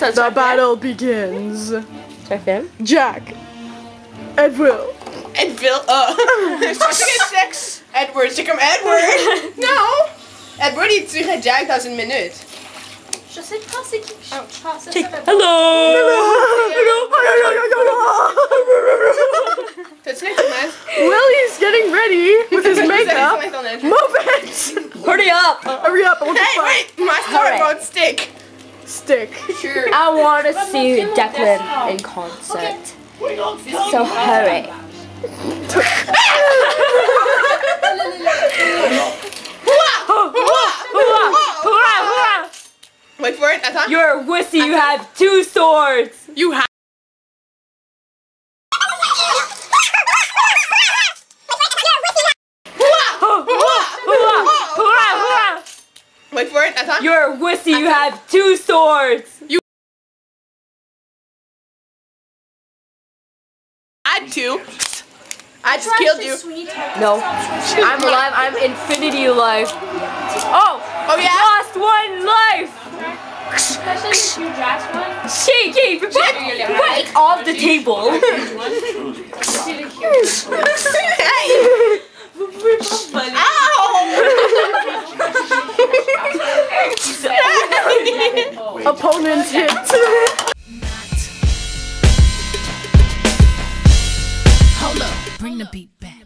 The battle begins. Should I film? Jack. Ed Will. Edville. Uh. Starting at six. Edward. Zeg hem Edward. no. Edward die turen Jack dat is een minuut. Je sais pas c'est qui. Ça, ça Take- pas. Hello! Dat is niks man. Willie's getting ready with his makeup. Zeg dan net. Move it! Hurry up! Hurry up, I want to Hey, wait. My story Alright. about stick. Sure. I want to see Declan in concert. So hurry. Wait for it. You're a wussy, you have two swords! You have. Wait for You're a wussy, you have two swords! You I had two. I just killed you. No. I'm alive, I'm infinity alive. Oh! Oh yeah. Lost one life! Especially the huge ass one. Shaky! Put, put it off the table! children's hips. Hold up, bring the beat back.